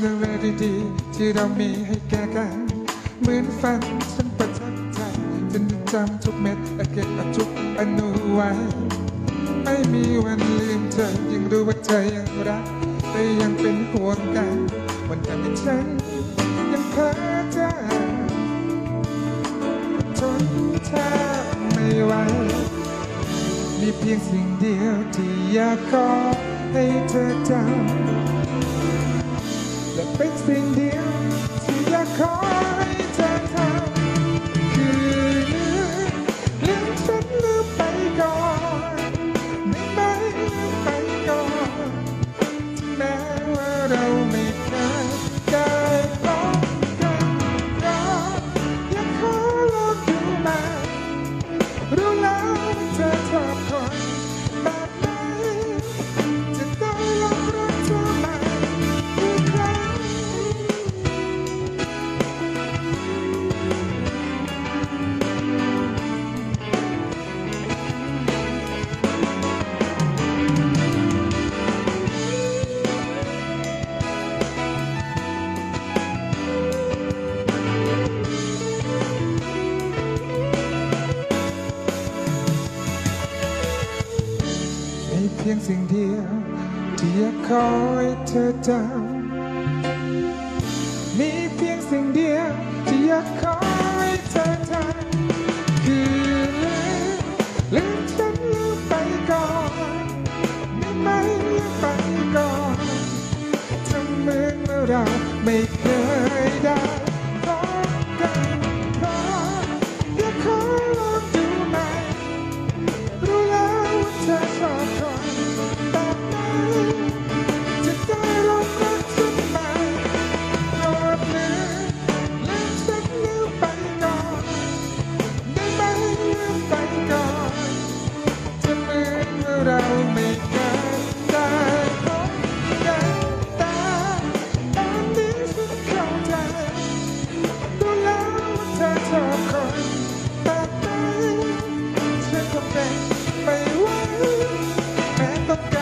เรื่องราวดีๆที่เรามีให้แก่กัน เหมือนฝันฉันประทับใจจนจำทุกเม็ดและเก็บทุกอนุไว้ ไม่มีวันลืมเธอยังรู้ว่าเธอยังรักแต่ยังเป็นห่วงกัน วันทำให้ฉันยังเพ้อเจอทนแทบไม่ไหวมีเพียงสิ่งเดียวที่อยากขอให้เธอจำ ที่ พียงสิ่งเดียว ที่อยากขอให้เธอจำมีเพียงสิ่งเดียว ที่อยากขอให้เธอทำคือลืมลืมฉันลืมไปก่อนได้ไหมลืมไปก่อนทำเหมือนว่าเราไม่เคย อบคนแบบนั้ฉันก็เป็นไม่ไหวแม้ต้องการ